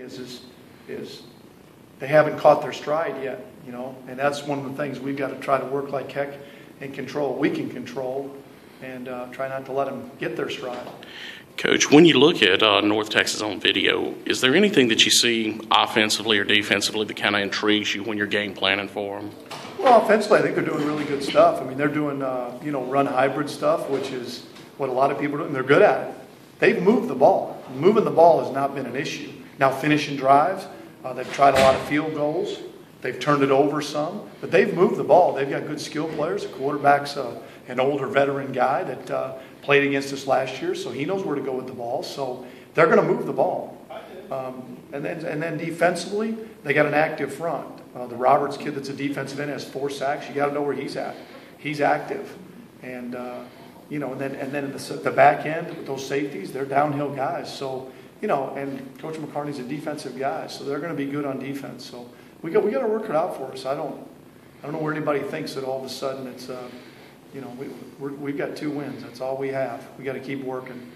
is, is, is they haven't caught their stride yet, you know, and that's one of the things we've got to try to work like heck and control. We can control and uh, try not to let them get their stride. Coach, when you look at uh, North Texas on video, is there anything that you see offensively or defensively that kind of intrigues you when you're game planning for them? Well, offensively, I think they're doing really good stuff. I mean, they're doing, uh, you know, run hybrid stuff, which is what a lot of people do, and they're good at it. They've moved the ball. Moving the ball has not been an issue. Now, finishing drives, uh, they've tried a lot of field goals. They've turned it over some, but they've moved the ball. They've got good skill players. The quarterback's uh, an older veteran guy that uh, played against us last year, so he knows where to go with the ball. So they're going to move the ball. Um, and then, and then defensively, they got an active front. Uh, the Roberts kid that's a defensive end has four sacks. You got to know where he's at. He's active, and uh, you know, and then and then the, the back end with those safeties, they're downhill guys. So you know, and Coach McCarney's a defensive guy, so they're going to be good on defense. So we got we got to work it out for us. I don't I don't know where anybody thinks that all of a sudden it's uh, you know we we're, we've got two wins. That's all we have. We got to keep working.